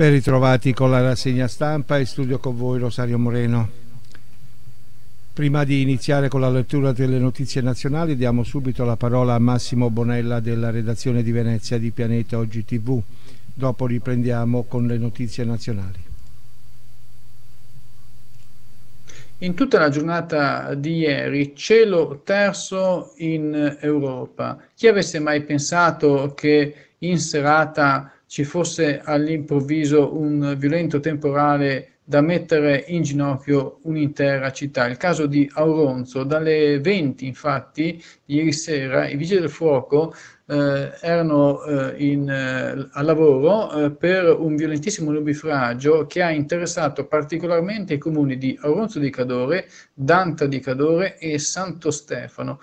Ben ritrovati con la rassegna stampa e studio con voi Rosario Moreno. Prima di iniziare con la lettura delle notizie nazionali diamo subito la parola a Massimo Bonella della redazione di Venezia di Pianeta Oggi TV. Dopo riprendiamo con le notizie nazionali. In tutta la giornata di ieri, cielo terzo in Europa. Chi avesse mai pensato che in serata ci fosse all'improvviso un violento temporale da mettere in ginocchio un'intera città. Il caso di Auronzo, dalle 20 infatti, ieri sera, i vigili del fuoco eh, erano eh, in, eh, a lavoro eh, per un violentissimo nubifragio che ha interessato particolarmente i comuni di Auronzo di Cadore, Danta di Cadore e Santo Stefano.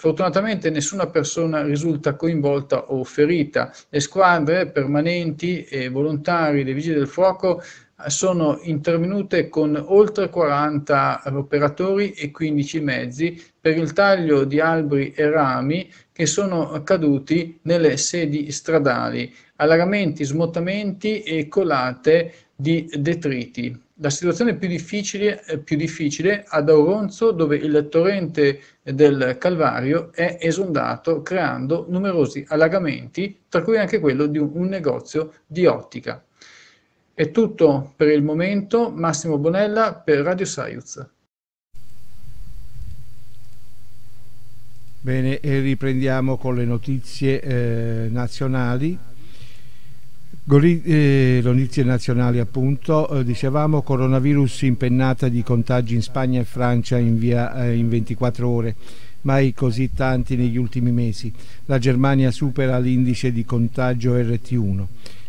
Fortunatamente nessuna persona risulta coinvolta o ferita. Le squadre permanenti e volontari dei Vigili del Fuoco eh, sono intervenute con oltre 40 operatori e 15 mezzi per il taglio di alberi e rami che sono caduti nelle sedi stradali, allagamenti, smottamenti e colate di detriti. La situazione più difficile, eh, più difficile ad Auronzo, dove il torrente del Calvario è esondato creando numerosi allagamenti, tra cui anche quello di un, negozio di ottica. È tutto per il momento. Massimo Bonella per Radio Saiuz. Bene, e riprendiamo con le notizie eh, nazionali. Eh, notizie nazionali appunto, eh, dicevamo coronavirus impennata di contagi in Spagna e Francia in, via, eh, in 24 ore, mai così tanti negli ultimi mesi. La Germania supera l'indice di contagio RT1.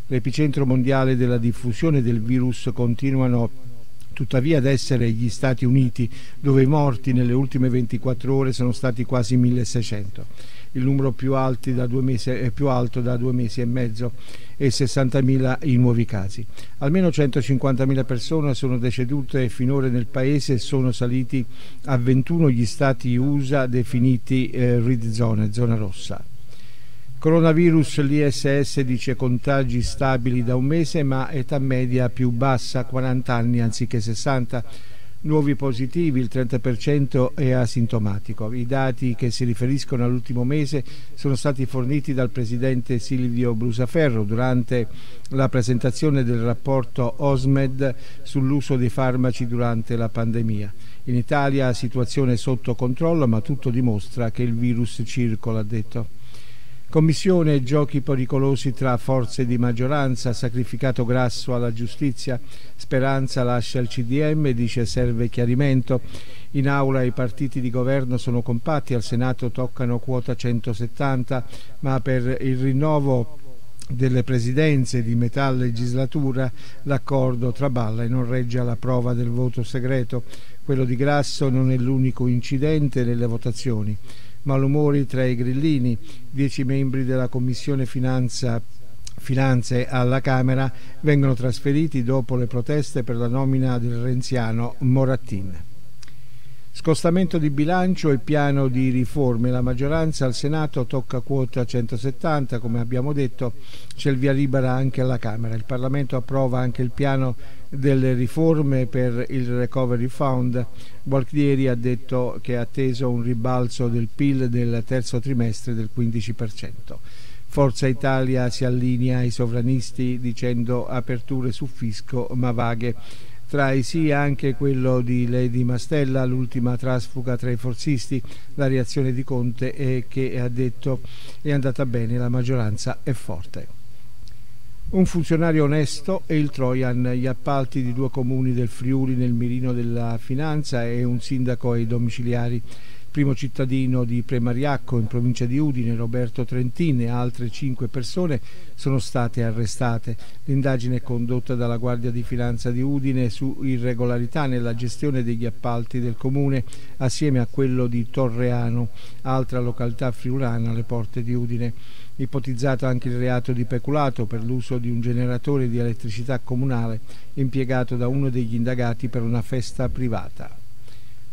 L'epicentro mondiale della diffusione del virus continuano tuttavia ad essere gli Stati Uniti, dove i morti nelle ultime 24 ore sono stati quasi 1600 il numero più, mesi, è più alto da due mesi e mezzo e 60.000 i nuovi casi. Almeno 150.000 persone sono decedute finora nel paese e sono saliti a 21 gli stati USA definiti eh, red zone, zona rossa. Coronavirus, l'ISS dice contagi stabili da un mese ma età media più bassa, 40 anni anziché 60 nuovi positivi, il 30% è asintomatico. I dati che si riferiscono all'ultimo mese sono stati forniti dal presidente Silvio Brusaferro durante la presentazione del rapporto OSMED sull'uso dei farmaci durante la pandemia. In Italia situazione sotto controllo, ma tutto dimostra che il virus circola, ha detto. Commissione giochi pericolosi tra forze di maggioranza, sacrificato Grasso alla giustizia, Speranza lascia il CDM, dice serve chiarimento. In aula i partiti di governo sono compatti, al Senato toccano quota 170, ma per il rinnovo delle presidenze di metà legislatura l'accordo traballa e non regge alla prova del voto segreto. Quello di Grasso non è l'unico incidente nelle votazioni malumori tra i grillini, dieci membri della Commissione Finanza Finanze alla Camera vengono trasferiti dopo le proteste per la nomina del renziano Morattin. Scostamento di bilancio e piano di riforme. La maggioranza al Senato tocca quota 170, come abbiamo detto, c'è il via libera anche alla Camera. Il Parlamento approva anche il piano delle riforme per il Recovery Fund. Gualtieri ha detto che ha atteso un ribalzo del PIL del terzo trimestre del 15%. Forza Italia si allinea ai sovranisti dicendo aperture su fisco ma vaghe. Tra i sì anche quello di Lady Mastella, l'ultima trasfuga tra i forzisti. La reazione di Conte è che ha detto è andata bene, la maggioranza è forte. Un funzionario onesto e il Trojan, gli appalti di due comuni del Friuli nel mirino della finanza e un sindaco ai domiciliari. Primo cittadino di Premariacco in provincia di Udine, Roberto Trentin e altre cinque persone sono state arrestate. L'indagine è condotta dalla Guardia di Finanza di Udine su irregolarità nella gestione degli appalti del comune assieme a quello di Torreano, altra località friulana alle porte di Udine ipotizzato anche il reato di peculato per l'uso di un generatore di elettricità comunale impiegato da uno degli indagati per una festa privata.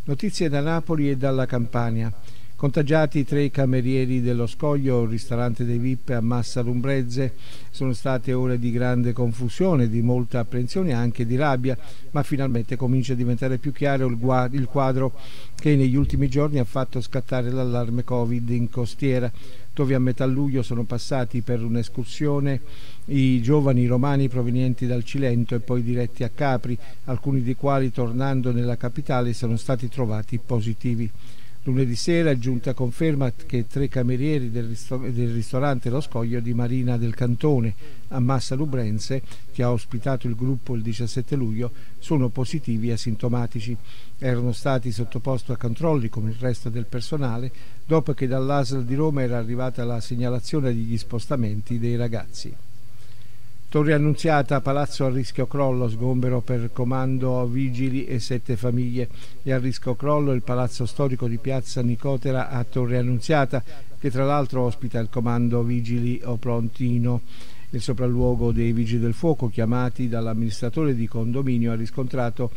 Notizie da Napoli e dalla Campania. Contagiati tre camerieri dello Scoglio, ristorante dei VIP a Massa Lumbrezze. Sono state ore di grande confusione, di molta apprensione e anche di rabbia, ma finalmente comincia a diventare più chiaro il quadro che negli ultimi giorni ha fatto scattare l'allarme Covid in costiera dove a metà luglio sono passati per un'escursione i giovani romani provenienti dal Cilento e poi diretti a Capri, alcuni dei quali tornando nella capitale sono stati trovati positivi. Lunedì sera è giunta conferma che tre camerieri del, ristor del, ristorante Lo Scoglio di Marina del Cantone a Massa Lubrense, che ha ospitato il gruppo il 17 luglio, sono positivi e asintomatici. Erano stati sottoposti a controlli come il resto del personale dopo che dall'ASL di Roma era arrivata la segnalazione degli spostamenti dei ragazzi. Torre Annunziata, palazzo a rischio crollo, sgombero per comando vigili e sette famiglie e a rischio crollo il palazzo storico di piazza Nicotera a Torre Annunziata che tra l'altro ospita il comando vigili o prontino. Il sopralluogo dei vigili del fuoco chiamati dall'amministratore di condominio ha riscontrato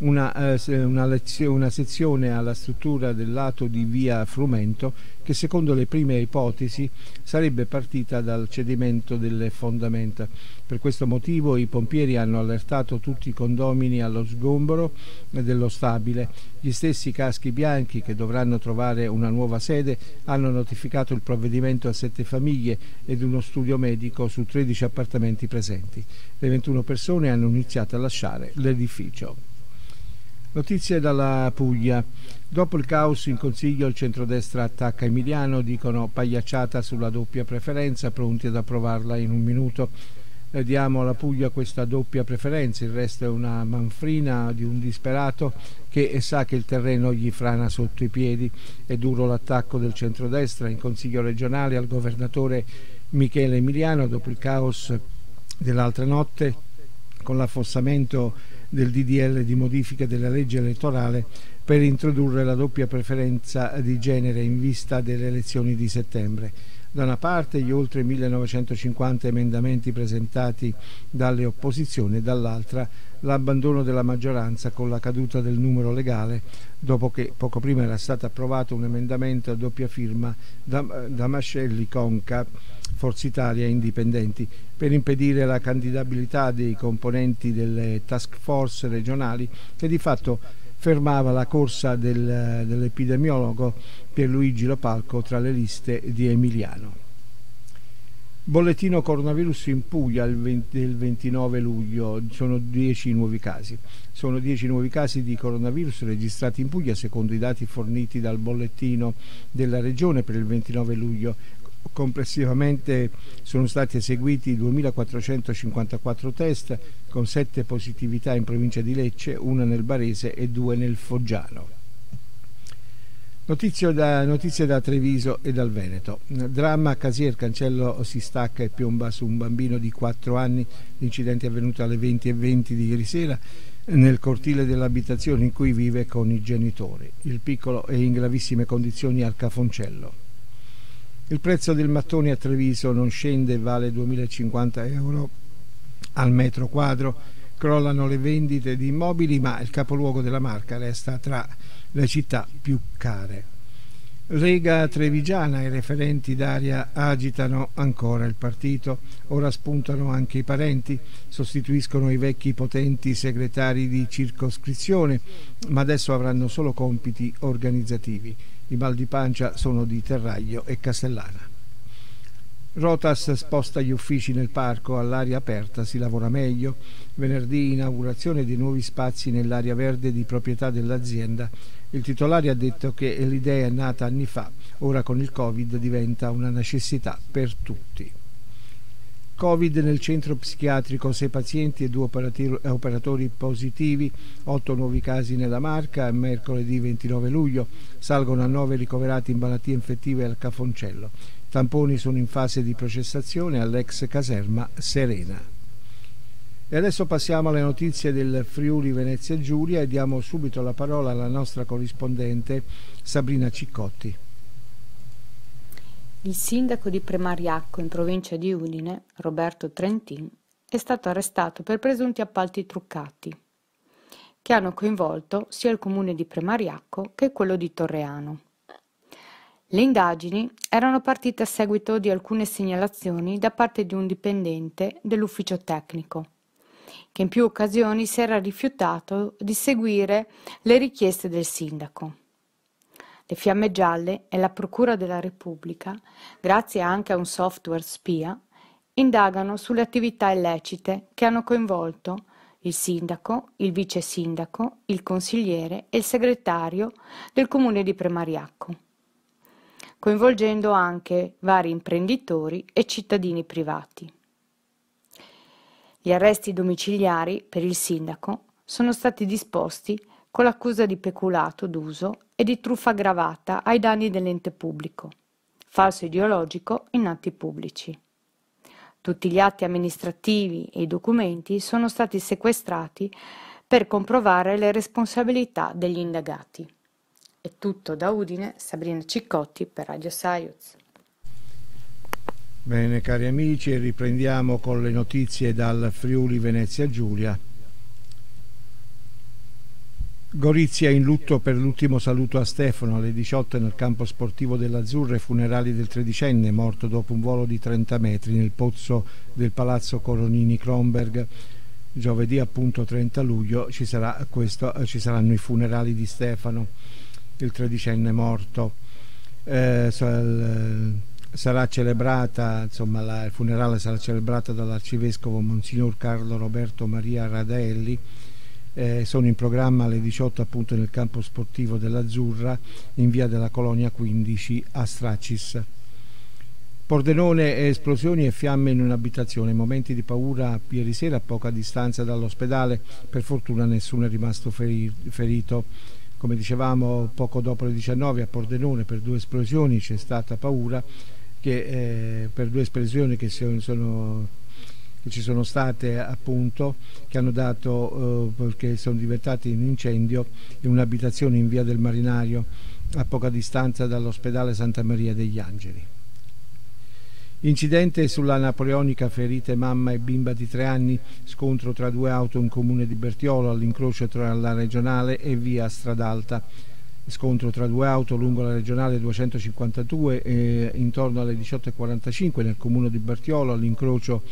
una, eh, una, una, sezione alla struttura del lato di via Frumento che secondo le prime ipotesi sarebbe partita dal cedimento delle fondamenta. Per questo motivo i pompieri hanno allertato tutti i condomini allo sgombero dello stabile. Gli stessi caschi bianchi che dovranno trovare una nuova sede hanno notificato il provvedimento a sette famiglie ed uno studio medico su 13 appartamenti presenti. Le 21 persone hanno iniziato a lasciare l'edificio. Notizie dalla Puglia. Dopo il caos in consiglio il centrodestra attacca Emiliano, dicono pagliacciata sulla doppia preferenza, pronti ad approvarla in un minuto. Le diamo alla Puglia questa doppia preferenza, il resto è una manfrina di un disperato che sa che il terreno gli frana sotto i piedi. È duro l'attacco del centrodestra in consiglio regionale al governatore Michele Emiliano dopo il caos dell'altra notte con l'affossamento del DDL di modifica della legge elettorale per introdurre la doppia preferenza di genere in vista delle elezioni di settembre. Da una parte gli oltre 1950 emendamenti presentati dalle opposizioni e dall'altra l'abbandono della maggioranza con la caduta del numero legale dopo che poco prima era stato approvato un emendamento a doppia firma da, da Mascelli, Conca, Forza Italia Indipendenti per impedire la candidabilità dei componenti delle task force regionali che di fatto fermava la corsa del, dell'epidemiologo Pierluigi Lopalco tra le liste di Emiliano. Bollettino coronavirus in Puglia il, 20, il 29 luglio, sono 10 nuovi casi. Sono 10 nuovi casi di coronavirus registrati in Puglia secondo i dati forniti dal bollettino della regione per il 29 luglio. Complessivamente sono stati eseguiti 2.454 test con 7 positività in provincia di Lecce, una nel Barese e due nel Foggiano. Da, notizie da, Treviso e dal Veneto. Dramma Casier, cancello si stacca e piomba su un bambino di 4 anni. L'incidente è avvenuto alle 20.20 .20 di ieri sera nel cortile dell'abitazione in cui vive con i genitori. Il piccolo è in gravissime condizioni al cafoncello. Il prezzo del mattone a Treviso non scende e vale 2.050 euro al metro quadro. Crollano le vendite di immobili, ma il capoluogo della marca resta tra le città più care. Lega Trevigiana e referenti d'aria agitano ancora il partito, ora spuntano anche i parenti, sostituiscono i vecchi potenti segretari di circoscrizione, ma adesso avranno solo compiti organizzativi. I mal di pancia sono di Terraglio e Castellana. Rotas sposta gli uffici nel parco all'aria aperta, si lavora meglio. Venerdì inaugurazione di nuovi spazi nell'area verde di proprietà dell'azienda. Il titolare ha detto che l'idea è nata anni fa, ora con il Covid diventa una necessità per tutti. Covid nel centro psichiatrico, 6 pazienti e 2 operatori positivi, 8 nuovi casi nella Marca, mercoledì 29 luglio, salgono a 9 ricoverati in malattie infettive al Cafoncello. Tamponi sono in fase di processazione all'ex caserma Serena. E adesso passiamo alle notizie del Friuli Venezia Giulia e diamo subito la parola alla nostra corrispondente Sabrina Ciccotti. Il sindaco di Premariacco in provincia di Udine, Roberto Trentin, è stato arrestato per presunti appalti truccati che hanno coinvolto sia il comune di Premariacco che quello di Torreano. Le indagini erano partite a seguito di alcune segnalazioni da parte di un dipendente dell'ufficio tecnico, che in più occasioni si era rifiutato di seguire le richieste del sindaco. Le Fiamme Gialle e la Procura della Repubblica, grazie anche a un software spia, indagano sulle attività illecite che hanno coinvolto il sindaco, il vice sindaco, il consigliere e il segretario del comune di Premariacco, coinvolgendo anche vari imprenditori e cittadini privati. Gli arresti domiciliari per il sindaco sono stati disposti con l'accusa di peculato d'uso e di truffa aggravata ai danni dell'ente pubblico, falso ideologico in atti pubblici. Tutti gli atti amministrativi e i documenti sono stati sequestrati per comprovare le responsabilità degli indagati. È tutto da Udine, Sabrina Ciccotti per Radio Science. Bene cari amici, riprendiamo con le notizie dal Friuli Venezia Giulia. Gorizia in lutto per l'ultimo saluto a Stefano alle 18 nel campo sportivo dell'Azzurra e funerali del tredicenne morto dopo un volo di 30 metri nel pozzo del palazzo Coronini Kronberg. Giovedì appunto 30 luglio ci, sarà questo, ci saranno i funerali di Stefano, il tredicenne morto. Eh, sarà celebrata, insomma, la, il funerale sarà celebrato dall'arcivescovo Monsignor Carlo Roberto Maria Radaelli eh, sono in programma alle 18 appunto nel campo sportivo dell'Azzurra in via della Colonia 15 a Stracis. Pordenone, esplosioni e fiamme in un'abitazione, momenti di paura ieri sera a poca distanza dall'ospedale, per fortuna nessuno è rimasto ferito. Come dicevamo poco dopo le 19 a Pordenone per due esplosioni c'è stata paura che eh, per due esplosioni che sono che ci sono state appunto che hanno dato eh, perché sono diventati un incendio in un'abitazione in via del Marinario a poca distanza dall'ospedale Santa Maria degli Angeli. Incidente sulla Napoleonica, ferite mamma e bimba di tre anni, scontro tra due auto in comune di Bertiolo all'incrocio tra la regionale e via Stradalta. Scontro tra due auto lungo la regionale 252 e intorno alle 18.45 nel comune di Bertiolo all'incrocio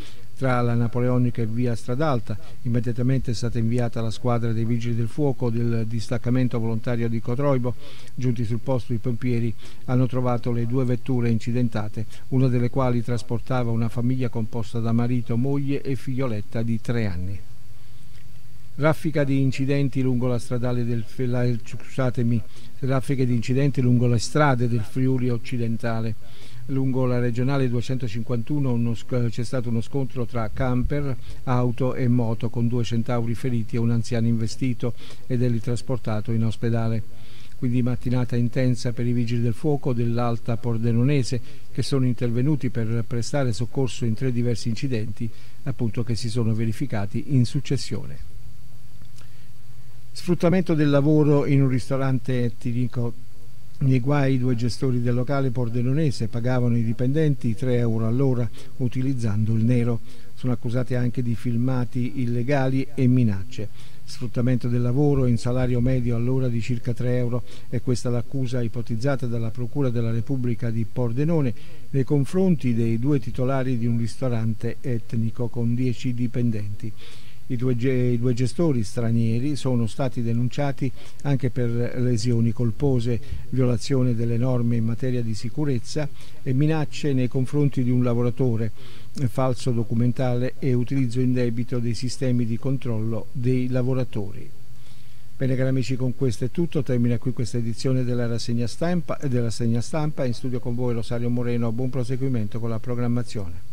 tra la Napoleonica e via Stradalta. Immediatamente è stata inviata la squadra dei Vigili del Fuoco del distaccamento volontario di Cotroibo. Giunti sul posto i pompieri hanno trovato le due vetture incidentate, una delle quali trasportava una famiglia composta da marito, moglie e figlioletta di tre anni. Raffica di incidenti lungo la stradale del scusatemi, raffiche di incidenti lungo le strade del Friuli occidentale lungo la regionale 251 c'è stato uno scontro tra camper, auto e moto con due centauri feriti e un anziano investito ed è trasportato in ospedale. Quindi mattinata intensa per i vigili del fuoco dell'Alta Pordenonese che sono intervenuti per prestare soccorso in tre diversi incidenti appunto che si sono verificati in successione. Sfruttamento del lavoro in un ristorante etnico nei guai i due gestori del locale pordenonese pagavano i dipendenti 3 euro all'ora utilizzando il nero. Sono accusati anche di filmati illegali e minacce. Sfruttamento del lavoro in salario medio all'ora di circa 3 euro è questa l'accusa ipotizzata dalla Procura della Repubblica di Pordenone nei confronti dei due titolari di un ristorante etnico con 10 dipendenti. I due, I due, gestori stranieri sono stati denunciati anche per lesioni colpose, violazione delle norme in materia di sicurezza e minacce nei confronti di un lavoratore, falso documentale e utilizzo indebito dei sistemi di controllo dei lavoratori. Bene cari amici, con questo è tutto, termina qui questa edizione della rassegna stampa, della stampa in studio con voi Rosario Moreno, buon proseguimento con la programmazione.